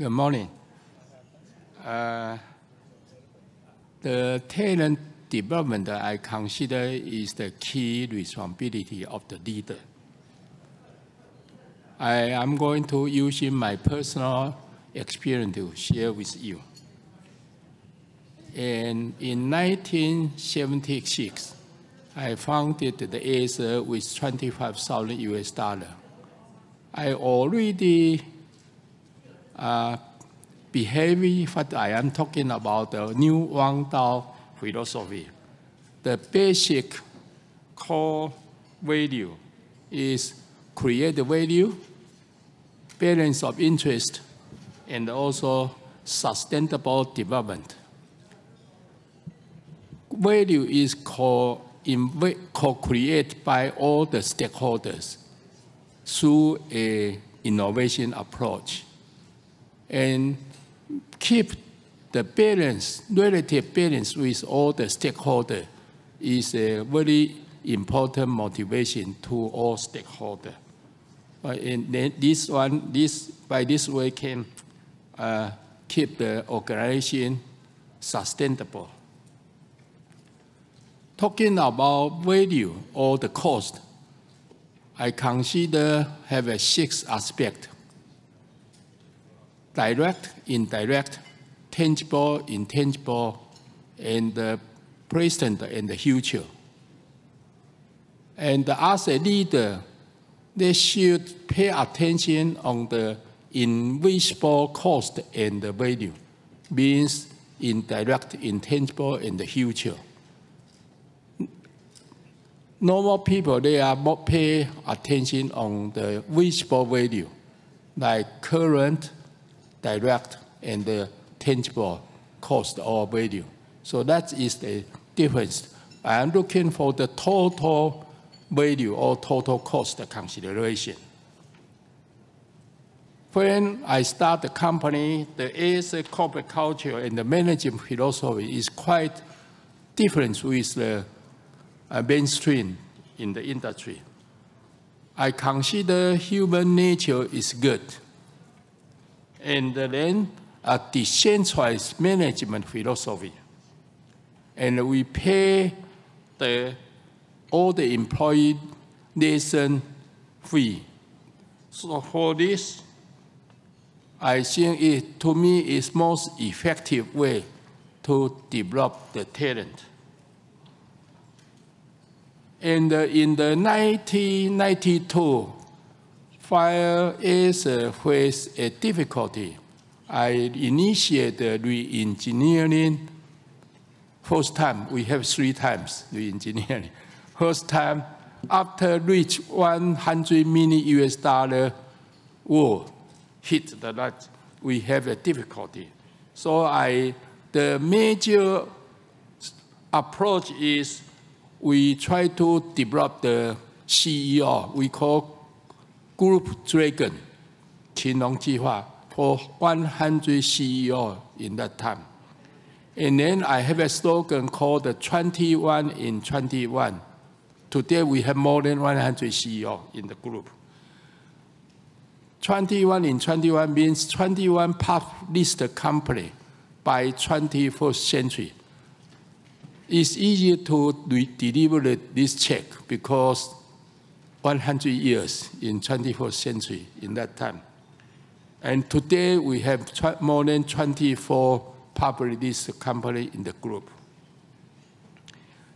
Good morning. Uh, the talent development I consider is the key responsibility of the leader. I am going to use my personal experience to share with you. And in 1976, I founded the Acer with 25,000 US dollar. I already uh, behave what I am talking about, the new Wang Dao philosophy. The basic core value is create value, balance of interest, and also sustainable development. Value is co-created by all the stakeholders through a innovation approach and keep the balance, relative balance with all the stakeholders is a very important motivation to all stakeholders. And this one, this by this way can uh, keep the organization sustainable. Talking about value or the cost, I consider have a six aspect. Direct, indirect, tangible, intangible, and the present and the future. And as a leader, they should pay attention on the invisible cost and the value, means indirect, intangible, and the future. Normal people, they are more pay attention on the visible value, like current, direct, and the tangible cost or value. So that is the difference. I am looking for the total value or total cost consideration. When I start the company, the Acer corporate culture and the management philosophy is quite different with the uh, mainstream in the industry. I consider human nature is good. And then a decentralized management philosophy. And we pay the, all the employee nation fee. So for this, I think it, to me, is most effective way to develop the talent. And in the 1992, fire is uh, faced a difficulty I initiated re-engineering. First time, we have three times re-engineering. First time, after reach 100 million US dollar war hit the light, we have a difficulty. So I, the major approach is we try to develop the CEO, we call Group Dragon Qinglong for 100 CEO in that time. And then I have a slogan called the 21 in 21. Today we have more than 100 CEO in the group. 21 in 21 means 21 pub listed company by 21st century. It's easy to deliver this check because 100 years in 21st century in that time. And today we have more than 24 public listed companies in the group.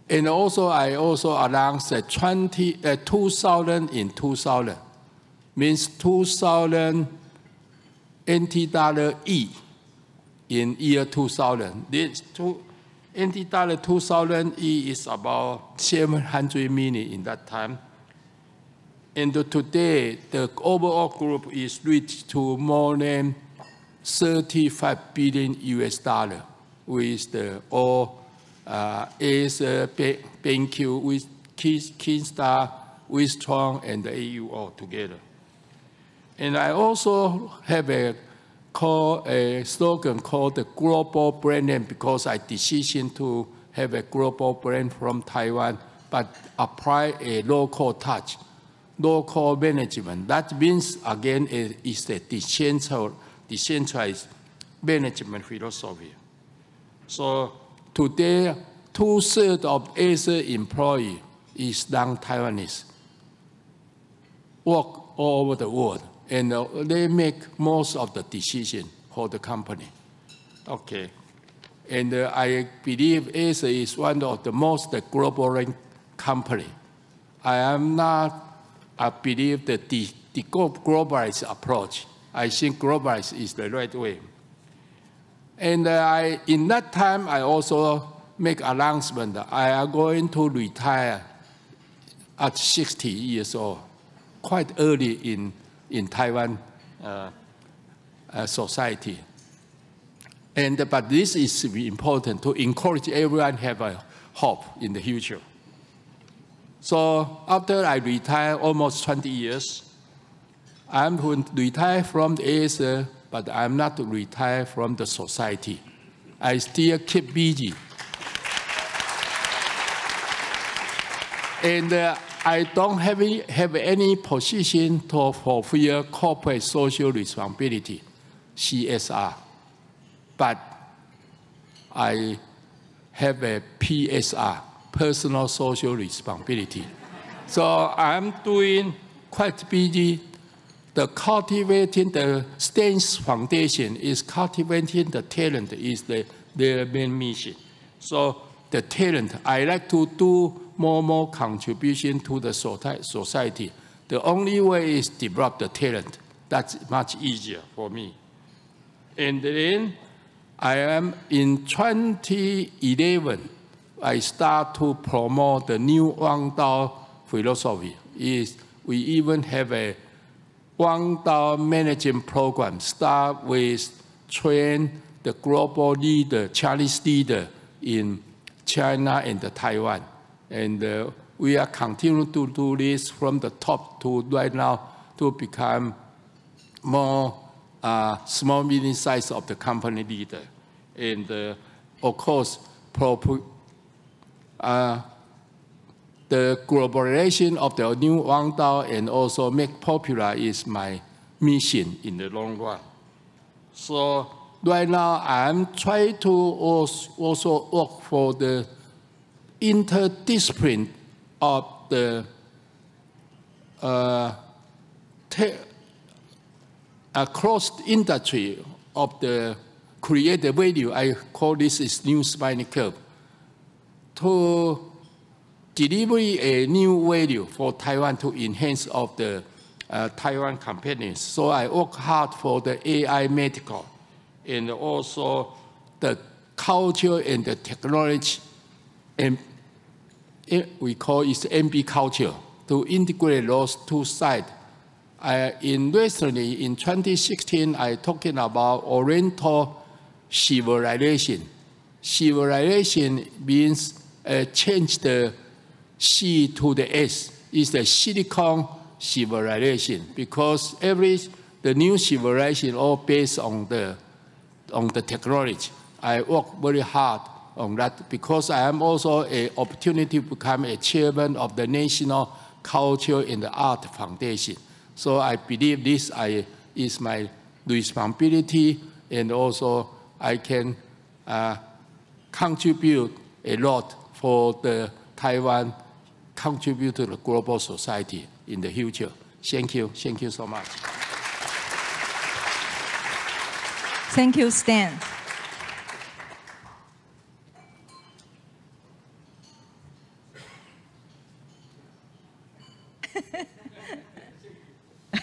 And also, I also announced that 20, uh, 2000 in 2000 means 2000 NT dollar E in year 2000. This two, NT dollar 2000 E is about 700 million in that time. And today, the overall group is reached to more than 35 billion US dollar with the all uh, Acer, BenQ, Wistron, and the AU all together. And I also have a call a slogan called the global brand name because I decision to have a global brand from Taiwan, but apply a local touch local management. That means, again, it is a decentralized management philosophy. So today, two-thirds of Acer employee is non-Taiwanese, work all over the world, and uh, they make most of the decision for the company. Okay. And uh, I believe Acer is one of the most global company. I am not, I believe the, the globalized approach, I think globalized is the right way. And uh, I, in that time, I also make announcement that I am going to retire at 60 years old, quite early in, in Taiwan uh, uh, society. And, but this is important to encourage everyone have a hope in the future. So after I retire almost 20 years, I'm going to retire from the Acer, but I'm not to retire from the society. I still keep busy. and uh, I don't have any, have any position to fulfill corporate social responsibility, CSR but I have a PSR, personal social responsibility. so I'm doing quite busy. The cultivating the STANS Foundation is cultivating the talent is the, their main mission. So the talent, I like to do more more contribution to the society. The only way is develop the talent. That's much easier for me. And then I am in 2011, I start to promote the new Wang Dao philosophy. Is we even have a Wang Dao management program, start with train the global leader, Chinese leader in China and Taiwan. And uh, we are continuing to do this from the top to right now to become more uh, small, medium size of the company leader. And uh, of course, uh, the globalization of the new Wang Dao and also make popular is my mission in the long run. So right now I'm trying to also work for the interdiscipline of the uh, across industry of the create the value. I call this is new smiling curve to deliver a new value for Taiwan to enhance of the uh, Taiwan companies. So I work hard for the AI medical and also the culture and the technology and we call it MB culture to integrate those two sides I, in recently, in 2016, I talking about Oriental civilization. Civilization means uh, change the C to the S. It's the silicon civilization because every the new civilization all based on the on the technology. I work very hard on that because I am also an opportunity to become a chairman of the National Culture and Art Foundation. So I believe this I, is my responsibility and also I can uh, contribute a lot for the Taiwan, contribute to the global society in the future. Thank you. Thank you so much. Thank you, Stan.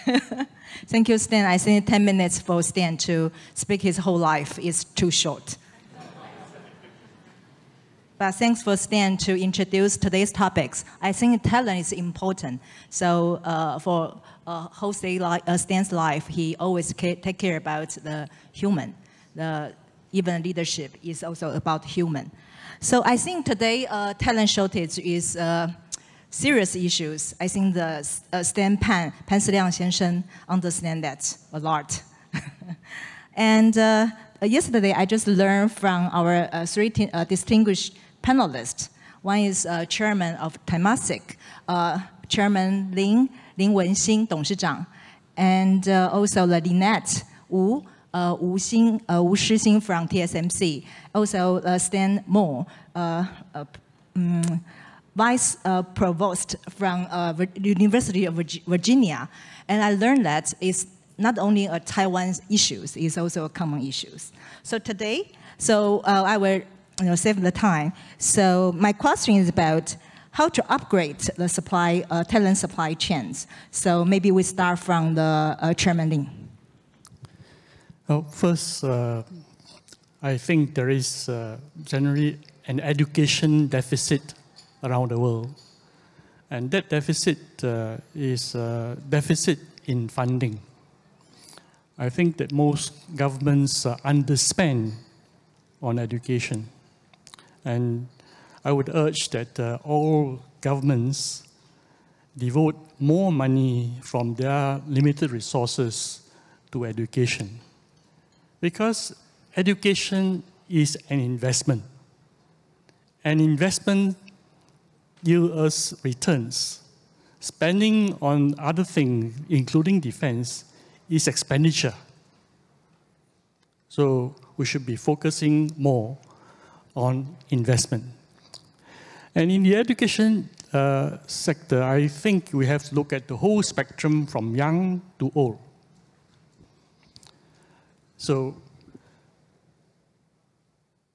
Thank you, Stan. I think 10 minutes for Stan to speak his whole life is too short. But thanks for Stan to introduce today's topics. I think talent is important. So uh, for uh, Jose uh, Stan's life, he always take care about the human. The, even leadership is also about human. So I think today uh, talent shortage is uh, serious issues, I think the uh, Stan Pan, Pan Siliang Xiansheng understand that a lot. and uh, yesterday, I just learned from our uh, three uh, distinguished panelists. One is uh, chairman of Temasek, uh, chairman Lin, Lin Wenxin, 董事长, and uh, also Lynette Wu, uh, Wu, Xin, uh, Wu Shixin from TSMC, also uh, Stan Mull, uh, um, vice uh, provost from uh, University of Virginia. And I learned that it's not only a Taiwan's issues, it's also a common issues. So today, so I will you know, save the time. So my question is about how to upgrade the supply, uh, talent supply chains. So maybe we start from the uh, Chairman Lin. Well, first, uh, I think there is uh, generally an education deficit around the world. And that deficit uh, is a deficit in funding. I think that most governments uh, underspend on education. And I would urge that uh, all governments devote more money from their limited resources to education. Because education is an investment. An investment yields us returns. Spending on other things, including defense, is expenditure. So we should be focusing more on investment. And in the education uh, sector, I think we have to look at the whole spectrum from young to old. So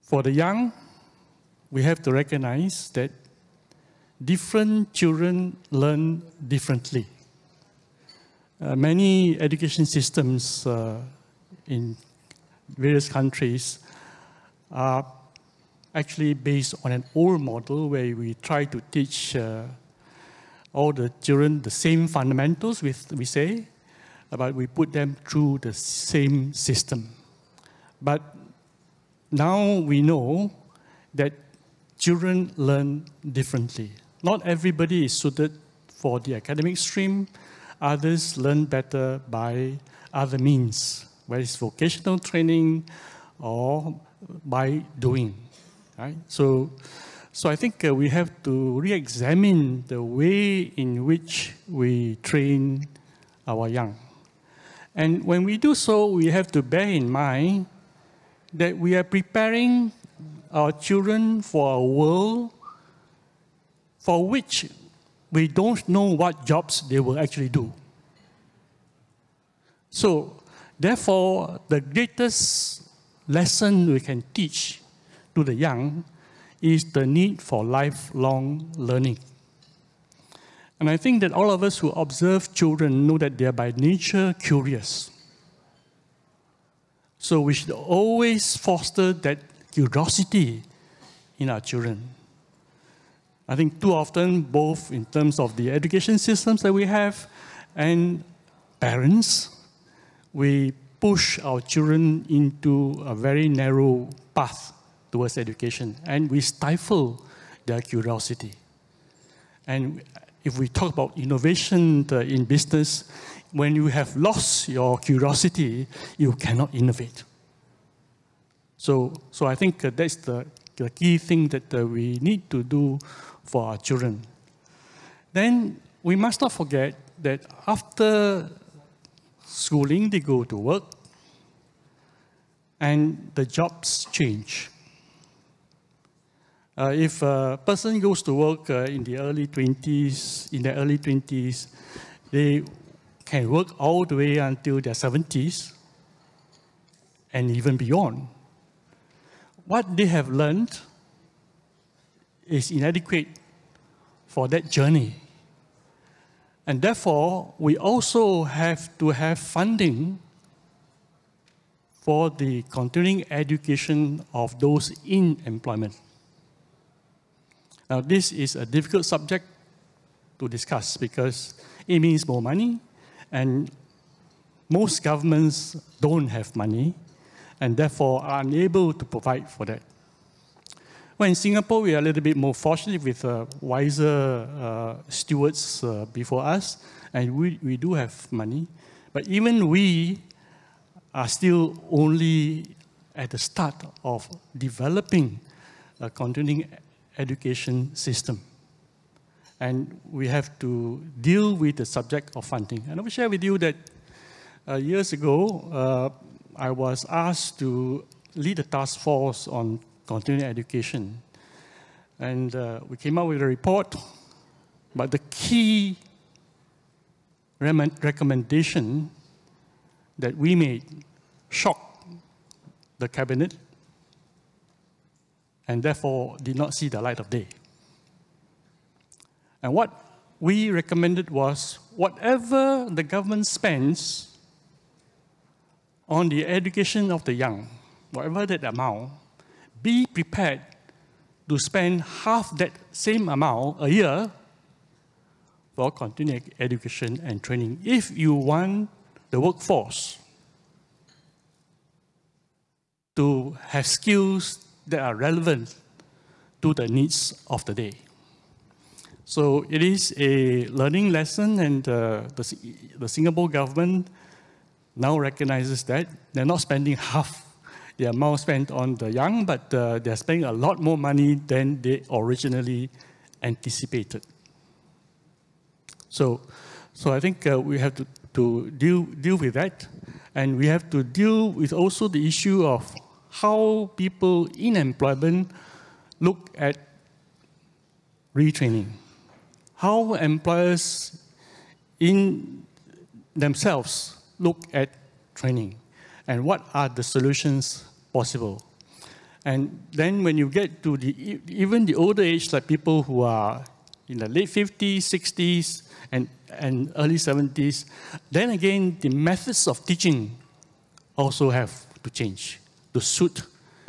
for the young, we have to recognize that different children learn differently. Uh, many education systems uh, in various countries are actually based on an old model where we try to teach uh, all the children the same fundamentals, we, we say, but we put them through the same system. But now we know that children learn differently. Not everybody is suited for the academic stream. Others learn better by other means, whether it's vocational training or by doing. Right? So, so I think uh, we have to re-examine the way in which we train our young. And when we do so, we have to bear in mind that we are preparing our children for a world for which we don't know what jobs they will actually do. So, therefore, the greatest lesson we can teach to the young is the need for lifelong learning. And I think that all of us who observe children know that they are by nature curious. So we should always foster that curiosity in our children. I think too often, both in terms of the education systems that we have and parents, we push our children into a very narrow path towards education and we stifle their curiosity. And if we talk about innovation uh, in business, when you have lost your curiosity, you cannot innovate. So, so I think uh, that's the, the key thing that uh, we need to do for our children. Then we must not forget that after schooling, they go to work, and the jobs change. Uh, if a person goes to work uh, in the early 20s, in their early 20s, they can work all the way until their 70s and even beyond. What they have learned is inadequate for that journey. And therefore, we also have to have funding for the continuing education of those in employment. Now, this is a difficult subject to discuss because it means more money, and most governments don't have money and therefore are unable to provide for that. Well, in Singapore, we are a little bit more fortunate with uh, wiser uh, stewards uh, before us, and we, we do have money. But even we are still only at the start of developing a continuing education system. And we have to deal with the subject of funding. And I will share with you that uh, years ago, uh, I was asked to lead a task force on continuing education. And uh, we came up with a report, but the key recommendation that we made shocked the cabinet and therefore did not see the light of day. And what we recommended was whatever the government spends on the education of the young, whatever that amount, be prepared to spend half that same amount a year for continuing education and training if you want the workforce to have skills that are relevant to the needs of the day. So it is a learning lesson, and uh, the, the Singapore government now recognizes that they're not spending half the amount spent on the young, but uh, they're spending a lot more money than they originally anticipated. So, so I think uh, we have to, to deal, deal with that, and we have to deal with also the issue of how people in employment look at retraining, how employers in themselves look at training, and what are the solutions possible. And then when you get to the even the older age, like people who are in the late 50s, 60s, and, and early 70s, then again, the methods of teaching also have to change to suit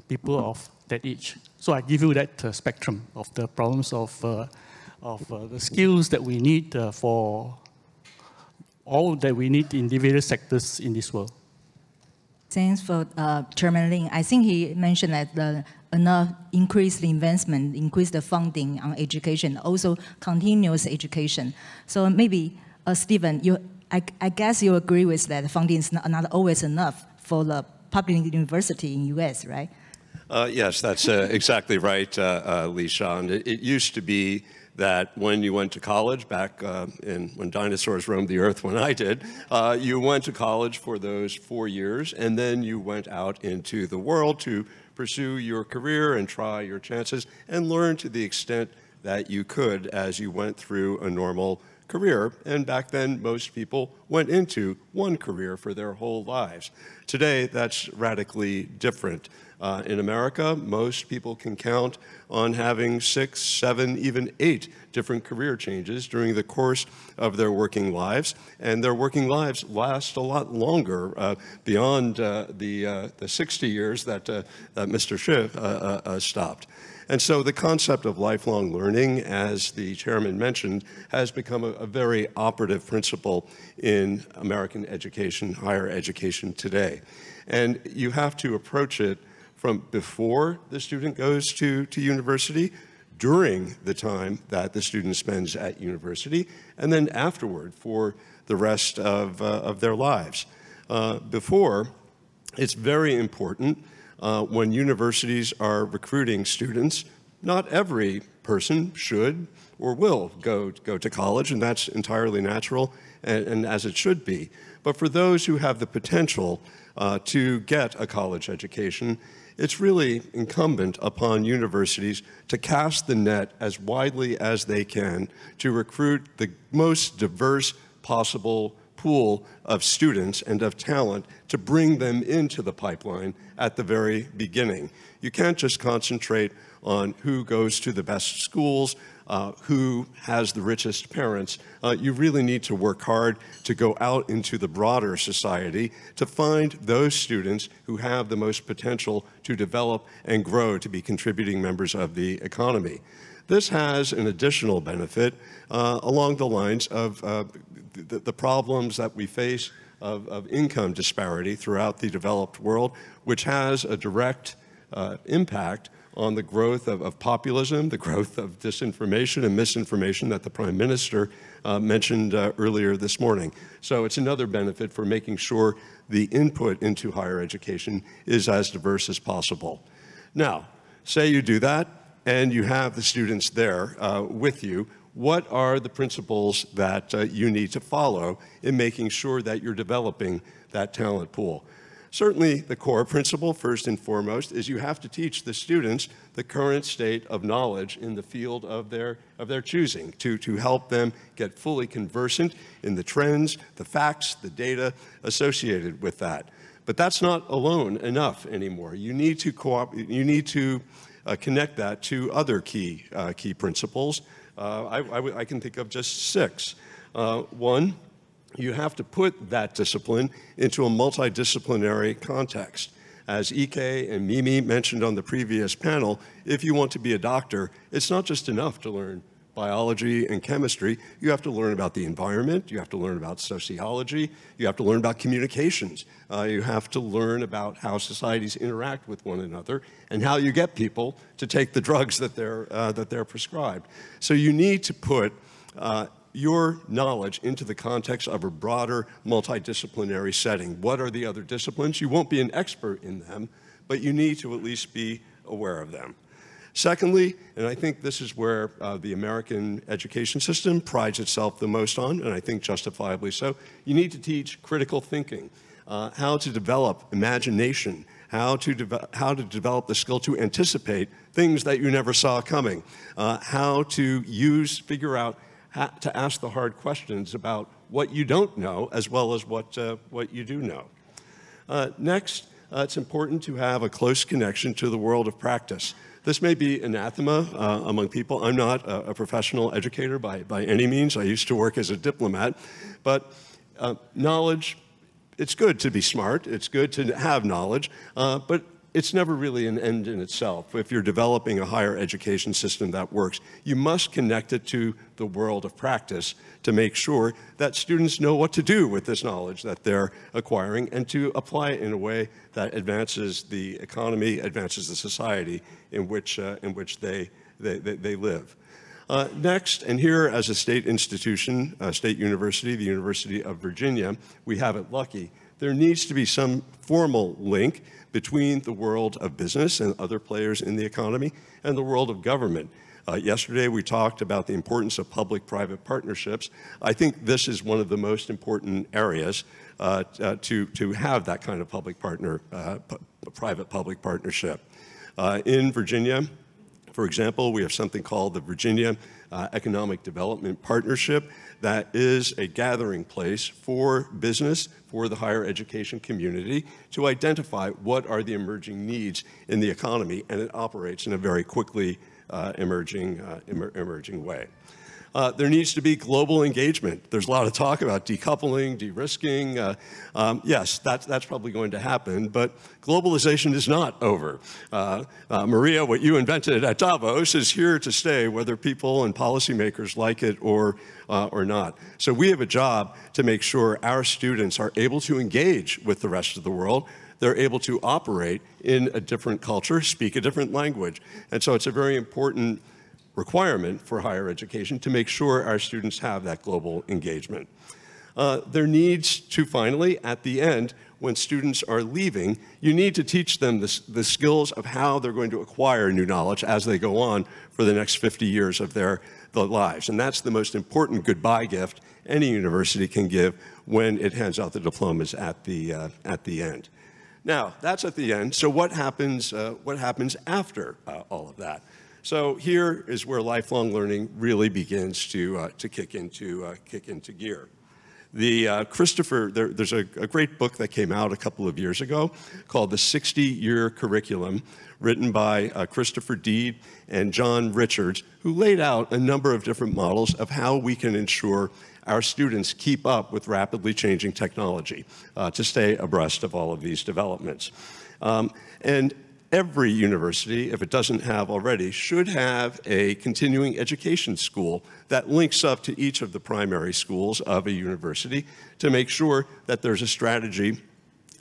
people of that age. So I give you that uh, spectrum of the problems of, uh, of uh, the skills that we need uh, for all that we need in the various sectors in this world. Thanks for uh, Chairman Lin. I think he mentioned that the enough increased investment, increased the funding on education, also continuous education. So maybe, uh, Stephen, you, I, I, guess you agree with that funding is not, not always enough for the public university in U.S., right? Uh, yes, that's uh, exactly right, uh, uh Lee. It, it, used to be that when you went to college, back uh, in, when dinosaurs roamed the earth when I did, uh, you went to college for those four years, and then you went out into the world to pursue your career and try your chances and learn to the extent that you could as you went through a normal career. And back then, most people went into one career for their whole lives. Today, that's radically different. Uh, in America, most people can count on having six, seven, even eight different career changes during the course of their working lives. And their working lives last a lot longer uh, beyond uh, the, uh, the 60 years that, uh, that Mr. Shih uh, stopped. And so the concept of lifelong learning, as the chairman mentioned, has become a, a, very operative principle in American education, higher education today. And you have to approach it from before the student goes to, to university, during the time that the student spends at university, and then afterward for the rest of, uh, of their lives. Uh, before, it's very important uh, when universities are recruiting students, not every person should or will go, go to college, and that's entirely natural and, and as it should be. But for those who have the potential uh, to get a college education, it's really incumbent upon universities to cast the net as widely as they can to recruit the most diverse possible pool of students and of talent to bring them into the pipeline at the very beginning. You can't just concentrate on who goes to the best schools, uh, who has the richest parents. Uh, you really need to work hard to go out into the broader society to find those students who have the most potential to develop and grow to be contributing members of the economy. This has an additional benefit uh, along the lines of uh, the, the, problems that we face of, of, income disparity throughout the developed world, which has a direct uh, impact on the growth of, of, populism, the growth of disinformation and misinformation that the Prime Minister uh, mentioned uh, earlier this morning. So it's another benefit for making sure the input into higher education is as diverse as possible. Now, say you do that and you have the students there uh, with you, what are the principles that uh, you need to follow in making sure that you're developing that talent pool? Certainly, the core principle, first and foremost, is you have to teach the students the current state of knowledge in the field of their, of their choosing to, to help them get fully conversant in the trends, the facts, the data associated with that. But that's not alone enough anymore. You need to, you need to connect that to other key, uh, key principles. Uh, I, I, can think of just six. Uh, one, you have to put that discipline into a multidisciplinary context. As Ike and Mimi mentioned on the previous panel, if you want to be a doctor, it's not just enough to learn biology and chemistry. You have to learn about the environment, you have to learn about sociology, you have to learn about communications, uh, you have to learn about how societies interact with one another and how you get people to take the drugs that they're, uh, that they're prescribed. So you need to put uh, your knowledge into the context of a broader multidisciplinary setting. What are the other disciplines? You won't be an expert in them, but you need to at least be aware of them. Secondly, and I think this is where uh, the American education system prides itself the most on, and I think justifiably so, you need to teach critical thinking, uh, how to develop imagination, how to, how to develop the skill to anticipate things that you never saw coming, uh, how to use, figure out to ask the hard questions about what you don't know as well as what, uh, what you do know. Uh, next, uh, it's important to have a close connection to the world of practice. This may be anathema uh, among people. I'm not a, a, professional educator by, by any means. I used to work as a diplomat. But uh, knowledge, it's good to be smart. It's good to have knowledge. Uh, but it's never really an end in itself. If you're developing a higher education system that works, you must connect it to the world of practice to make sure that students know what to do with this knowledge that they're acquiring and to apply it in a way that advances the economy, advances the society in which, uh, in which they, they, they, they live. Uh, next, and here as a state institution, a state university, the University of Virginia, we have it lucky. There needs to be some formal link between the world of business and other players in the economy and the world of government. Uh, yesterday, we talked about the importance of public-private partnerships. I think this is one of the most important areas uh, uh, to, to have that kind of public partner, uh, private-public partnership. Uh, in Virginia, for example, we have something called the Virginia uh, Economic Development Partnership that is a gathering place for business, for the higher education community to identify what are the emerging needs in the economy, and it operates in a very quickly uh, emerging, uh, emer emerging way. Uh, there needs to be global engagement. There's a lot of talk about decoupling, de-risking. Uh, um, yes, that's, that's probably going to happen, but globalization is not over. Uh, uh, Maria, what you invented at Davos is here to stay, whether people and policymakers like it or, uh, or not. So we have a job to make sure our students are able to engage with the rest of the world, they're able to operate in a different culture, speak a different language. And so it's a very important requirement for higher education to make sure our students have that global engagement. Uh, there needs to finally, at the end, when students are leaving, you need to teach them the, the skills of how they're going to acquire new knowledge as they go on for the next 50 years of their, their lives. And that's the most important goodbye gift any university can give when it hands out the diplomas at the, uh, at the end. Now, that's at the end. So what happens, uh, what happens after uh, all of that? So here is where lifelong learning really begins to, uh, to kick, into, uh, kick into gear. The uh, Christopher, there, there's a, a, great book that came out a couple of years ago called The 60-Year Curriculum, written by uh, Christopher Dede and John Richards, who laid out a number of different models of how we can ensure our students keep up with rapidly changing technology uh, to stay abreast of all of these developments. Um, and every university, if it doesn't have already, should have a continuing education school that links up to each of the primary schools of a university to make sure that there's a strategy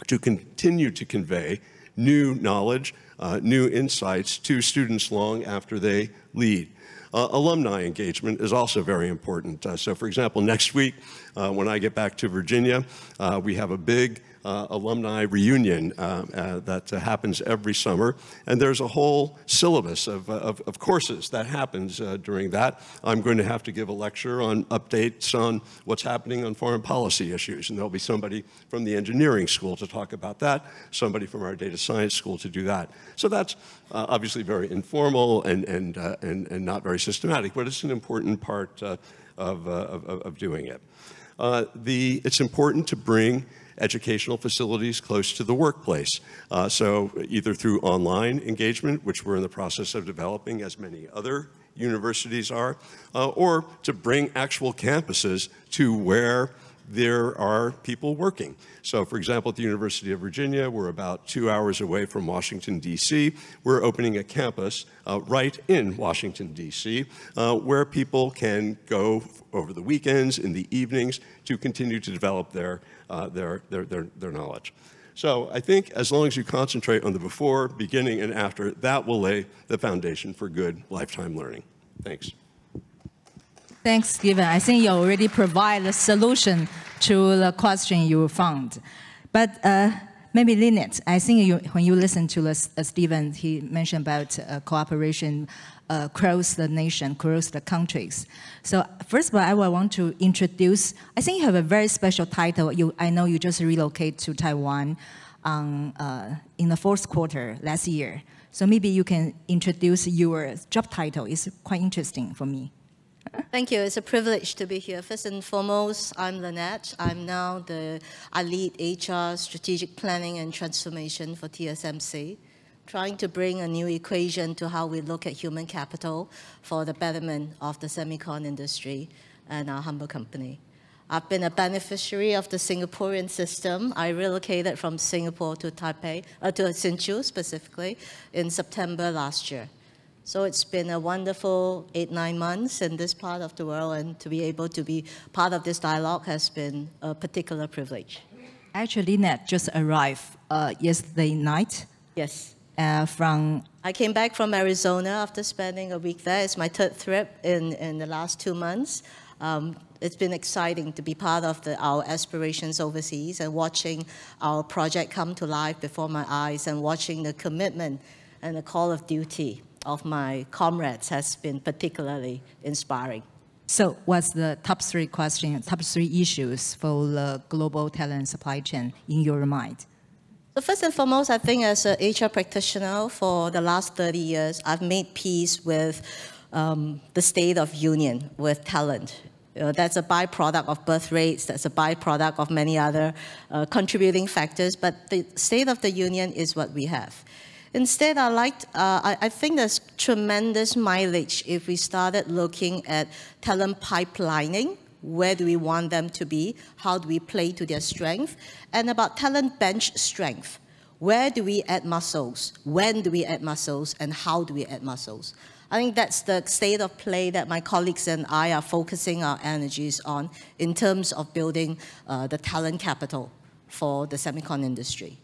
to continue to convey new knowledge, uh, new insights to students long after they lead. Uh, alumni engagement is also very important. Uh, so for example, next week uh, when I get back to Virginia, uh, we have a big uh, alumni reunion uh, uh, that uh, happens every summer. And there's a whole syllabus of, of, of courses that happens during that. I'm going to have to give a lecture on updates on what's happening on foreign policy issues. And there'll be somebody from the engineering school to talk about that, somebody from our data science school to do that. So that's uh, obviously very informal and, and, uh, and, and not very systematic, but it's an important part uh, of, of, of, doing it. the, it's important to bring educational facilities close to the workplace. Uh, so either through online engagement, which we're in the process of developing as many other universities are, uh, or to bring actual campuses to where there are people working. So, for example, at the University of Virginia, we're about two hours away from Washington, D.C. We're opening a campus uh, right in Washington, D.C., uh, where people can go over the weekends, in the evenings, to continue to develop their uh, their, their, their, their knowledge. So I think as long as you concentrate on the before, beginning, and after, that will lay the foundation for good lifetime learning. Thanks. Thanks, Stephen. I think you already provide the solution to the question you found. But uh, maybe Lynette, I think you, when you listen to uh, Stephen, he mentioned about uh, cooperation uh, across the nation, across the countries. So first of all, I want to introduce, I think you have a very special title. You, I know you just relocated to Taiwan um, uh, in the fourth quarter last year. So maybe you can introduce your job title. It's quite interesting for me. Thank you. It's a privilege to be here. First and foremost, I'm Lynette. I'm now the I lead HR strategic planning and transformation for TSMC trying to bring a new equation to how we look at human capital for the betterment of the semicon industry and our humble company. I've been a beneficiary of the Singaporean system. I relocated from Singapore to Taipei, uh, to Hsinchu specifically, in September last year. So it's been a wonderful eight, nine months in this part of the world, and to be able to be part of this dialogue has been a particular privilege. Actually, Lynette just arrived uh, yesterday night. Yes uh, from? I came back from Arizona after spending a week there. It's my third trip in, in the last two months. Um, it's been exciting to be part of the, our aspirations overseas and watching our project come to life before my eyes and watching the commitment and the call of duty of my comrades has been particularly inspiring. So what's the top three questions, top three issues for the global talent supply chain in your mind? So first and foremost, I think as an HR practitioner for the last 30 years, I've made peace with um, the state of union, with talent. You know, that's a byproduct of birth rates, that's a byproduct of many other uh, contributing factors, but the state of the union is what we have. Instead, I, liked, uh, I, I, think there's tremendous mileage if we started looking at talent pipelining where do we want them to be? How do we play to their strength? And about talent bench strength. Where do we add muscles? When do we add muscles? And how do we add muscles? I think that's the state of play that my colleagues and I are focusing our energies on in terms of building uh, the talent capital for the semicon industry.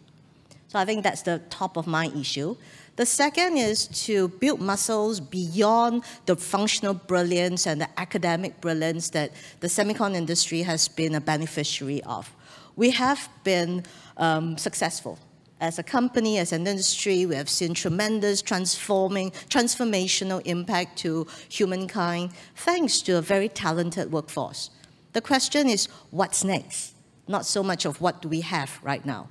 So I think that's the top of mind issue. The second is to build muscles beyond the functional brilliance and the academic brilliance that the semicon industry has been a beneficiary of. We have been um, successful. As a company, as an industry, we have seen tremendous transforming, transformational impact to humankind thanks to a very talented workforce. The question is, what's next? Not so much of what do we have right now.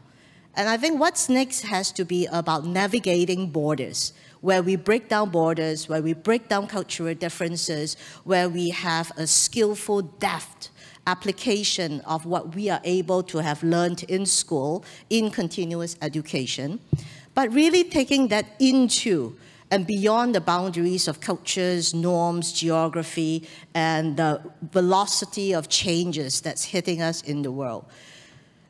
And I think what's next has to be about navigating borders, where we break down borders, where we break down cultural differences, where we have a skillful, deft application of what we are able to have learned in school in continuous education, but really taking that into and beyond the boundaries of cultures, norms, geography, and the velocity of changes that's hitting us in the world.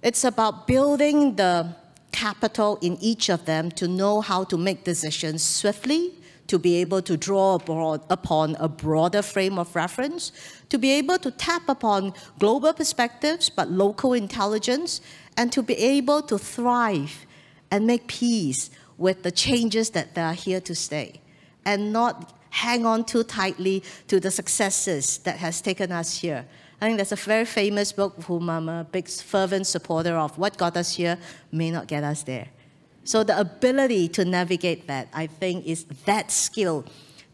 It's about building the capital in each of them to know how to make decisions swiftly, to be able to draw upon a broader frame of reference, to be able to tap upon global perspectives but local intelligence, and to be able to thrive and make peace with the changes that are here to stay, and not hang on too tightly to the successes that has taken us here I think that's a very famous book whom I'm a big fervent supporter of. What got us here may not get us there. So the ability to navigate that, I think, is that skill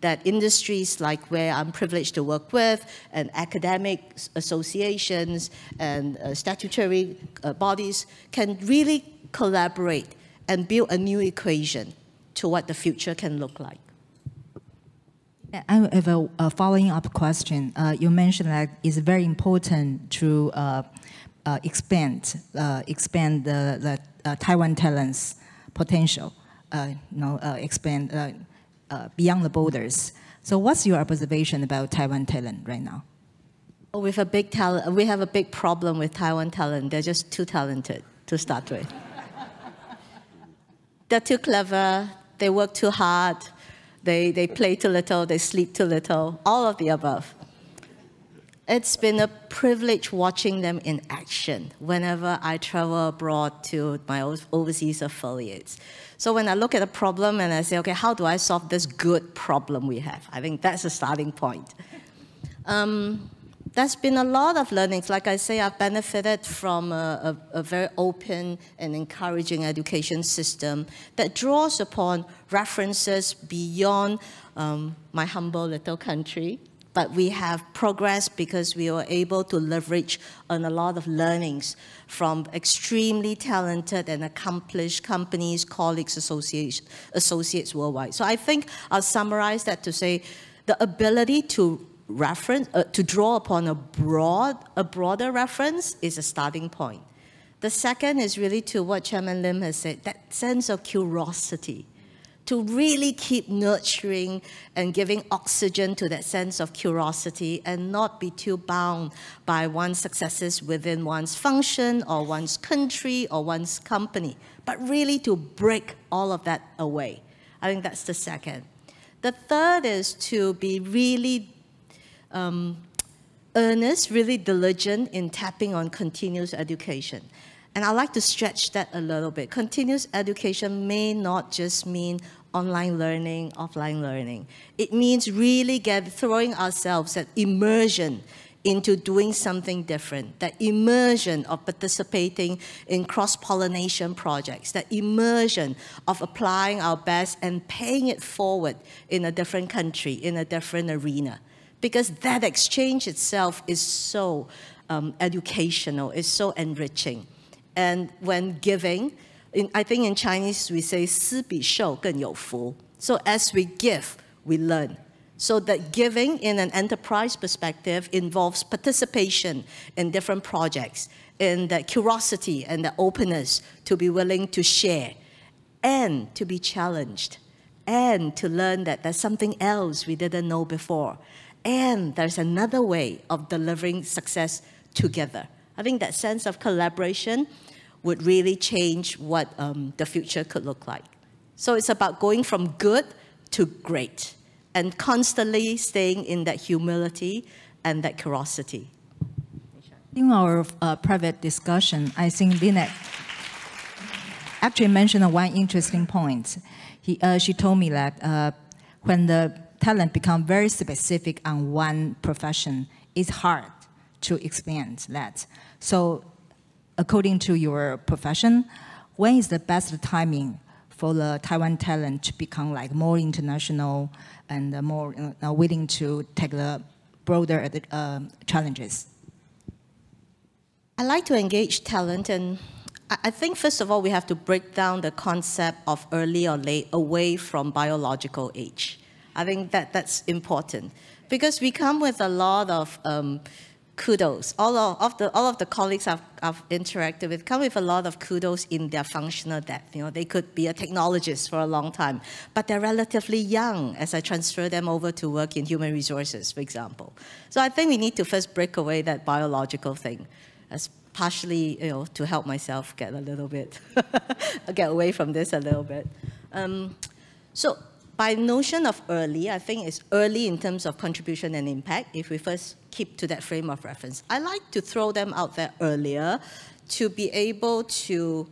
that industries like where I'm privileged to work with, and academic associations and uh, statutory uh, bodies can really collaborate and build a new equation to what the future can look like. I have a, a following up question. Uh, you mentioned that it's very important to uh, uh, expand uh, expand the, the uh, Taiwan talents potential, uh, you know, expand beyond the borders. So, what's your observation about Taiwan talent right now? Oh, we have a big talent. We have a big problem with Taiwan talent. They're just too talented to start with. They're too clever. They work too hard they, they play too little, they sleep too little, all of the above. It's been a privilege watching them in action whenever I travel abroad to my overseas affiliates. So when I look at a problem and I say, okay, how do I solve this good problem we have? I think that's a starting point. Um, there's been a lot of learnings. Like I say, I've benefited from a, a, a, very open and encouraging education system that draws upon references beyond um, my humble little country. But we have progressed because we were able to leverage on a lot of learnings from extremely talented and accomplished companies, colleagues, associates, associates worldwide. So I think I'll summarize that to say the ability to reference, uh, to draw upon a broad, a broader reference is a starting point. The second is really to what Chairman Lim has said, that sense of curiosity, to really keep nurturing and giving oxygen to that sense of curiosity and not be too bound by one's successes within one's function or one's country or one's company, but really to break all of that away. I think that's the second. The third is to be really um, earnest, really diligent in tapping on continuous education. And I like to stretch that a little bit. Continuous education may not just mean online learning, offline learning. It means really get, throwing ourselves at immersion into doing something different, that immersion of participating in cross-pollination projects, that immersion of applying our best and paying it forward in a different country, in a different arena because that exchange itself is so um, educational, it's so enriching. And when giving, in, I think in Chinese we say 施比受更有福. So as we give, we learn. So that giving in an enterprise perspective involves participation in different projects, in the curiosity and the openness to be willing to share and to be challenged and to learn that there's something else we didn't know before and there's another way of delivering success together. I think that sense of collaboration would really change what um, the future could look like. So it's about going from good to great and constantly staying in that humility and that curiosity. In our uh, private discussion, I think Lynette actually mentioned one interesting point. He, uh, she told me that uh, when the talent become very specific on one profession, it's hard to expand that. So according to your profession, when is the best timing for the Taiwan talent to become like more international and more willing to take the broader uh, challenges? I like to engage talent and I think first of all we have to break down the concept of early or late away from biological age. I think that that's important because we come with a lot of um, kudos. All of, the, all of the colleagues I've, I've interacted with come with a lot of kudos in their functional depth. You know, they could be a technologist for a long time, but they're relatively young as I transfer them over to work in human resources, for example. So I think we need to first break away that biological thing as partially, you know, to help myself get a little bit, get away from this a little bit. Um, so by notion of early, I think it's early in terms of contribution and impact, if we first keep to that frame of reference. I like to throw them out there earlier to be able to,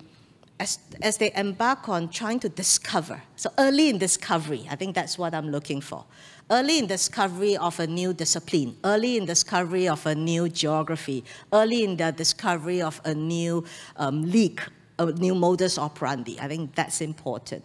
as, as they embark on trying to discover. So early in discovery, I think that's what I'm looking for. early in discovery of a new discipline, early in discovery of a new geography, early in the discovery of a new um, leak, a new modus operandi. I think that's important.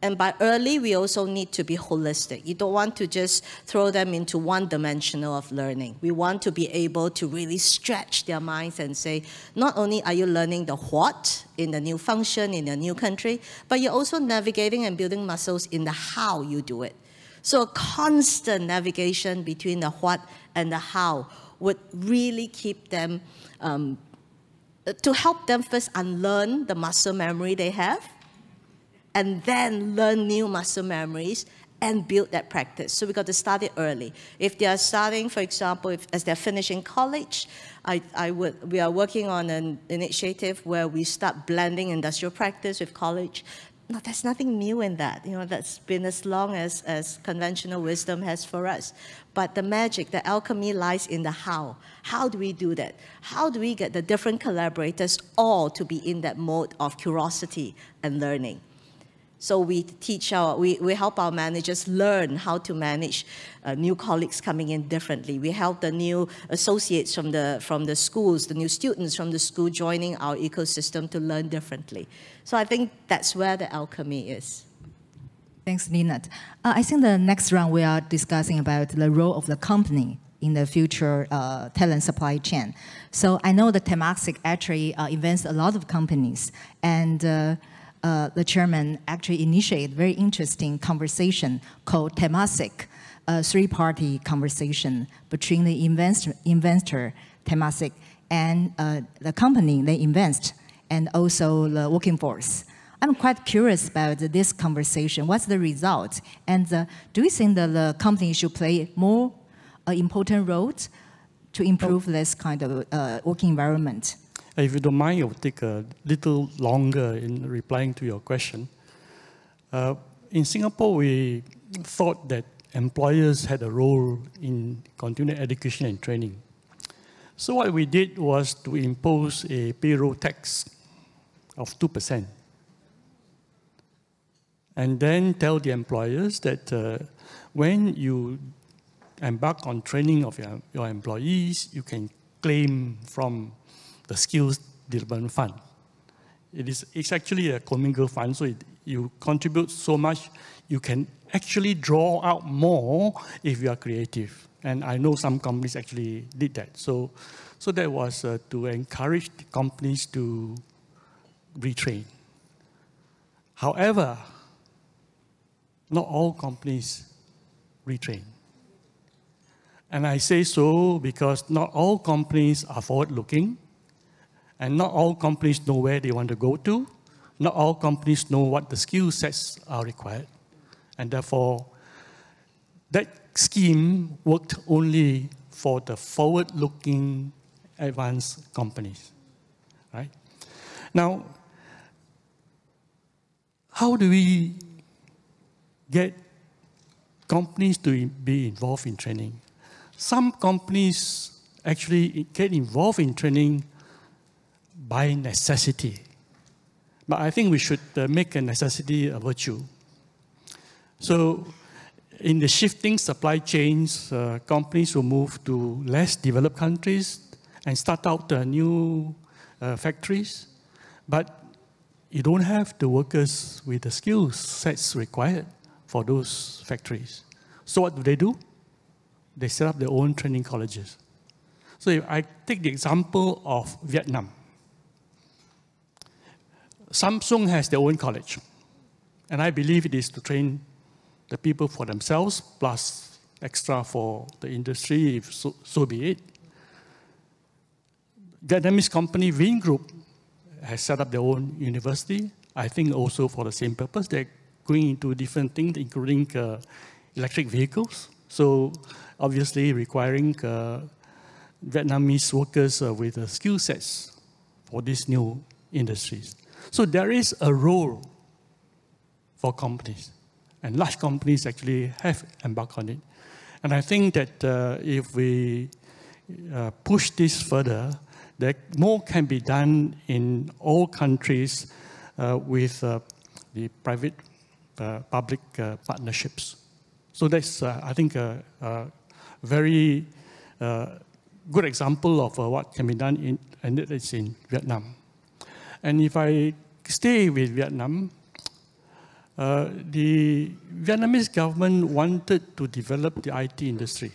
And by early, we also need to be holistic. You don't want to just throw them into one dimensional of learning. We want to be able to really stretch their minds and say, not only are you learning the what in the new function, in the new country, but you're also navigating and building muscles in the how you do it. So a constant navigation between the what and the how would really keep them, um, to help them first unlearn the muscle memory they have, and then learn new muscle memories and build that practice. So we got to start it early. If they are starting, for example, if, as they're finishing college, I, I would, we are working on an initiative where we start blending industrial practice with college. No, there's nothing new in that. You know, that's been as long as, as conventional wisdom has for us. But the magic, the alchemy lies in the how. How do we do that? How do we get the different collaborators all to be in that mode of curiosity and learning? So we teach our, we, we help our managers learn how to manage uh, new colleagues coming in differently. We help the new associates from the, from the schools, the new students from the school joining our ecosystem to learn differently. So I think that's where the alchemy is. Thanks, Lynette. Uh, I think the next round we are discussing about the role of the company in the future uh, talent supply chain. So I know that Temasek actually uh, invests a lot of companies and uh, the chairman actually initiated a very interesting conversation called Temasek, a three-party conversation between the investor, investor Temasek, and uh, the company they invest, and also the working force. I'm quite curious about this conversation. What's the result? And uh, do you think that the company should play more uh, important role to improve this kind of uh, working environment? If you don't mind, I'll take a little longer in replying to your question. Uh, in Singapore, we thought that employers had a role in continuing education and training. So what we did was to impose a payroll tax of 2%. And then tell the employers that uh, when you embark on training of your, your employees, you can claim from the skills development fund. It is it's actually a commingled fund, so it, you contribute so much, you can actually draw out more if you are creative. And I know some companies actually did that. So, so that was uh, to encourage companies to retrain. However, not all companies retrain. And I say so because not all companies are forward looking and not all companies know where they want to go to. Not all companies know what the skill sets are required. And therefore, that scheme worked only for the forward-looking advanced companies, right? Now, how do we get companies to be involved in training? Some companies actually get involved in training by necessity. But I think we should uh, make a necessity a virtue. So, in the shifting supply chains, uh, companies will move to less developed countries and start out uh, new factories. But you don't have the workers with the skill sets required for those factories. So what do they do? They set up their own training colleges. So if I take the example of Vietnam, Samsung has their own college. And I believe it is to train the people for themselves, plus extra for the industry, if so, so be it. Vietnamese company Vingroup has set up their own university, I think also for the same purpose. They're going into different things, including uh, electric vehicles. So obviously requiring uh, Vietnamese workers uh, with skill sets for these new industries. So there is a role for companies, and large companies actually have embarked on it. And I think that uh, if we uh, push this further, that more can be done in all countries uh, with uh, the private uh, public uh, partnerships. So that's, I think, a, a very good example of what can be done in, and it's in Vietnam. And if I stay with Vietnam, uh, the Vietnamese government wanted to develop the IT industry.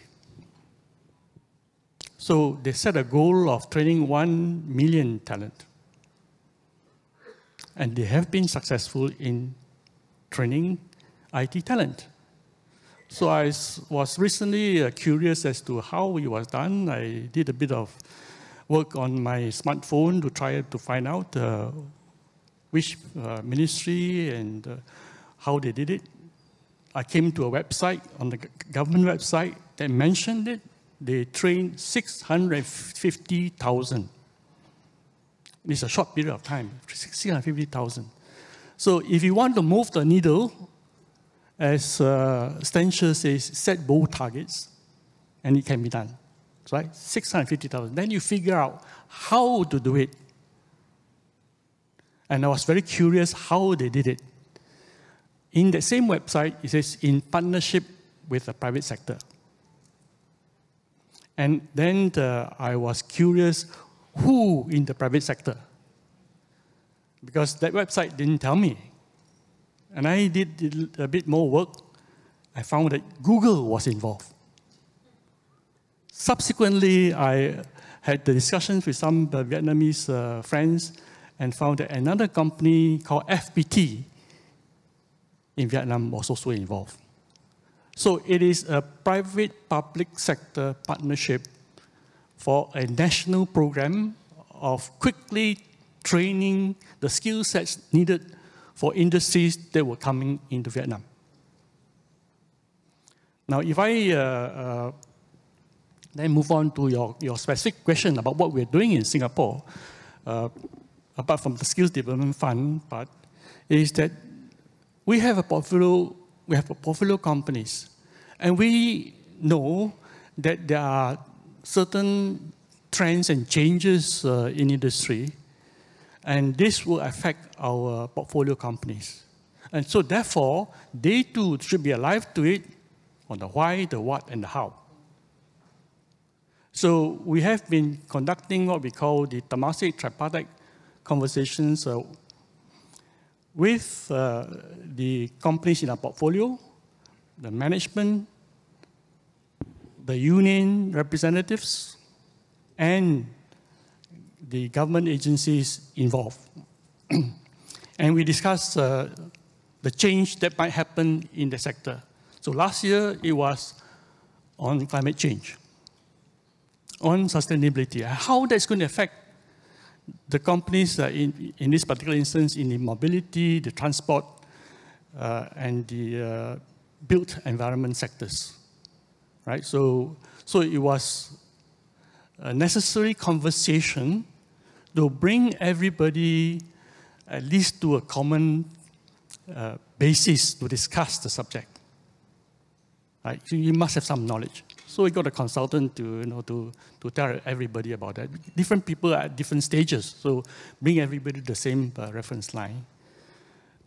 So they set a goal of training 1 million talent. And they have been successful in training IT talent. So I was recently uh, curious as to how it was done. I did a bit of work on my smartphone to try to find out uh, which uh, ministry and uh, how they did it. I came to a website on the government website that mentioned it. They trained 650,000. It's a short period of time, 650,000. So if you want to move the needle, as uh, Stan Shih says, set bold targets, and it can be done. Right? 650,000. Then you figure out how to do it. And I was very curious how they did it. In the same website, it says in partnership with the private sector. And then the, I was curious who in the private sector? Because that website didn't tell me. And I did a bit more work. I found that Google was involved. Subsequently, I had the discussions with some Vietnamese uh, friends and found that another company called FPT in Vietnam was also involved. So it is a private-public sector partnership for a national program of quickly training the skill sets needed for industries that were coming into Vietnam. Now, if I uh, uh, then move on to your, your specific question about what we're doing in Singapore, uh, apart from the Skills Development Fund, but is that we have a portfolio, we have a portfolio companies, and we know that there are certain trends and changes uh, in industry and this will affect our portfolio companies. And so therefore, they too should be alive to it on the why, the what, and the how. So we have been conducting what we call the Temasek tripartite conversations uh, with uh, the companies in our portfolio, the management, the union representatives, and the government agencies involved. and we discussed uh, the change that might happen in the sector. So last year, it was on climate change, on sustainability, how that's going to affect the companies uh, in, in this particular instance in the mobility, the transport, uh, and the uh, built environment sectors, right? So, so it was a necessary conversation to bring everybody at least to a common uh, basis to discuss the subject. Right? So you must have some knowledge. So we got a consultant to, you know, to, to tell everybody about that. Different people at different stages, so bring everybody to the same uh, reference line.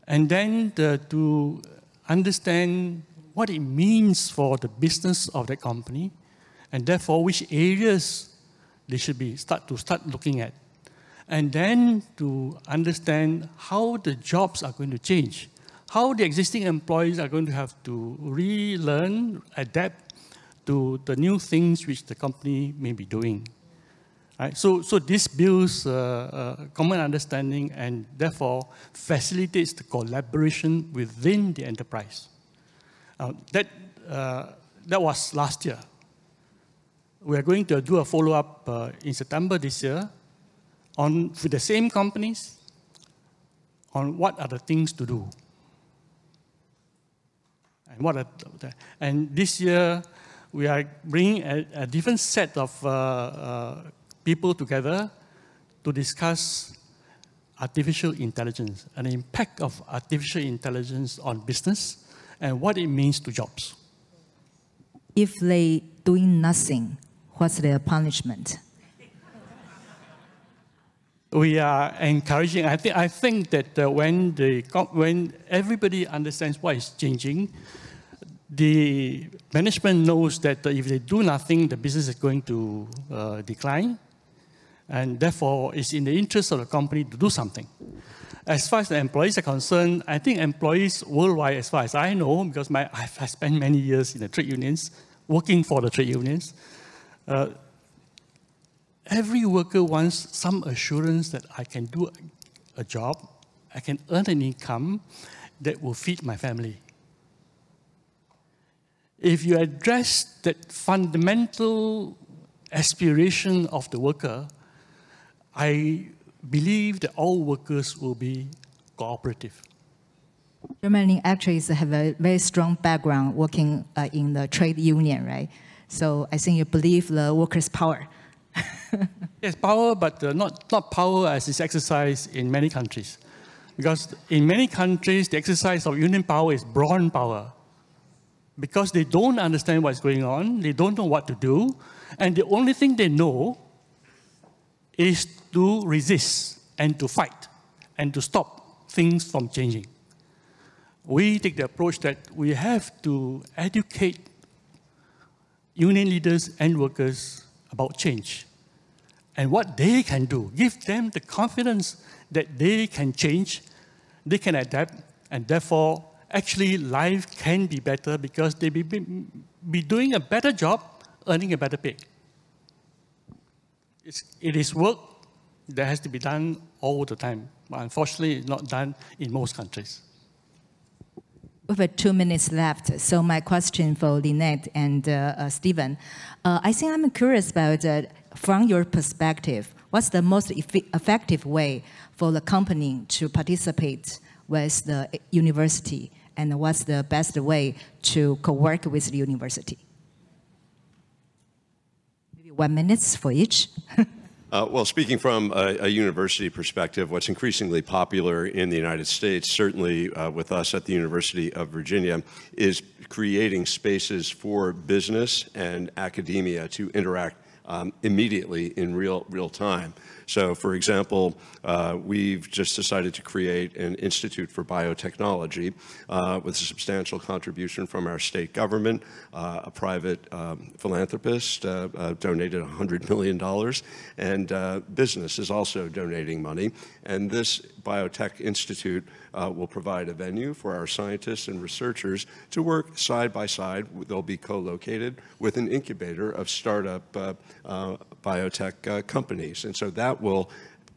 And then the, to understand what it means for the business of that company, and therefore which areas they should be start to start looking at and then to understand how the jobs are going to change, how the existing employees are going to have to relearn, adapt to the new things which the company may be doing. Right? So, so this builds uh, a common understanding and therefore facilitates the collaboration within the enterprise. Uh, that, uh, that was last year. We are going to do a follow-up uh, in September this year on with the same companies on what are the things to do. And what are the, and this year we are bringing a, a different set of uh, uh, people together to discuss artificial intelligence and the impact of artificial intelligence on business and what it means to jobs. If they doing nothing, what's their punishment? we are encouraging. I think, I think that uh, when, the, when everybody understands what is changing, the management knows that if they do nothing, the business is going to uh, decline, and therefore it's in the interest of the company to do something. As far as the employees are concerned, I think employees worldwide, as far as I know, because my, I've spent many years in the trade unions, working for the trade unions, uh, every worker wants some assurance that I can do a job, I can earn an income that will feed my family. If you address that fundamental aspiration of the worker, I believe that all workers will be cooperative. Germany actually is, have a very strong background working uh, in the trade union, right? So I think you believe the workers' power. yes, power, but uh, not, not power as is exercised in many countries. Because in many countries, the exercise of union power is brawn power. Because they don't understand what's going on, they don't know what to do, and the only thing they know is to resist and to fight and to stop things from changing. We take the approach that we have to educate union leaders and workers about change and what they can do. Give them the confidence that they can change, they can adapt, and therefore, actually, life can be better because they be, be doing a better job, earning a better pay. It's, it is work that has to be done all the time, but unfortunately, it's not done in most countries. We have two minutes left. So my question for Lynette and uh, uh, Stephen, uh, I think I'm curious about, uh, from your perspective, what's the most effective way for the company to participate with the university, and what's the best way to co-work with the university? Maybe one minute for each. Uh, well, speaking from a, a, university perspective, what's increasingly popular in the United States, certainly uh, with us at the University of Virginia, is creating spaces for business and academia to interact um, immediately in real, real time. So, for example, uh, we've just decided to create an Institute for Biotechnology uh, with a substantial contribution from our state government. Uh, a private um, philanthropist uh, uh, donated $100 million, and uh, business is also donating money. And this Biotech Institute will provide a venue for our scientists and researchers to work side by side. They'll be co-located with an incubator of startup biotech uh, companies. And so that will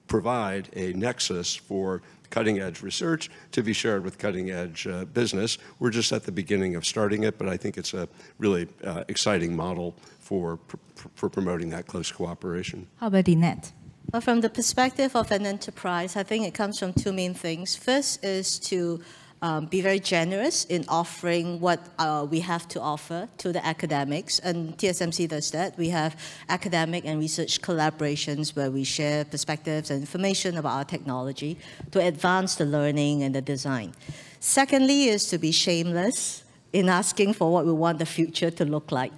provide a nexus for cutting edge research to be shared with cutting edge uh, business. We're just at the beginning of starting it, but I think it's a really uh, exciting model for, pr for promoting that close cooperation. How about Lynette? Well, from the perspective of an enterprise, I think it comes from two main things. First is to um, be very generous in offering what uh, we have to offer to the academics, and TSMC does that. We have academic and research collaborations where we share perspectives and information about our technology to advance the learning and the design. Secondly is to be shameless in asking for what we want the future to look like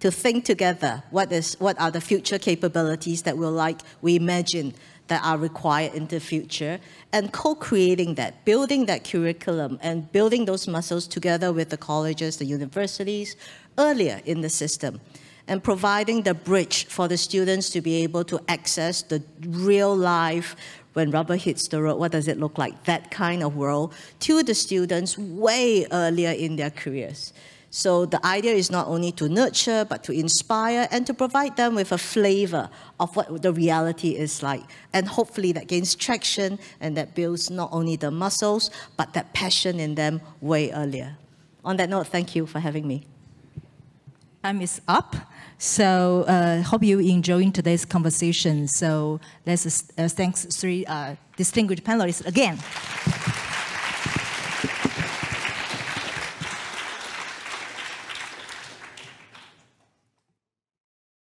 to think together what, is, what are the future capabilities that we'll like, we imagine that are required in the future, and co-creating that, building that curriculum and building those muscles together with the colleges, the universities, earlier in the system, and providing the bridge for the students to be able to access the real life when rubber hits the road, what does it look like? That kind of world to the students way earlier in their careers. So the idea is not only to nurture, but to inspire and to provide them with a flavor of what the reality is like. And hopefully that gains traction and that builds not only the muscles, but that passion in them way earlier. On that note, thank you for having me. Time is up. So uh, hope you enjoying today's conversation. So let's uh, thanks three uh, distinguished panelists again.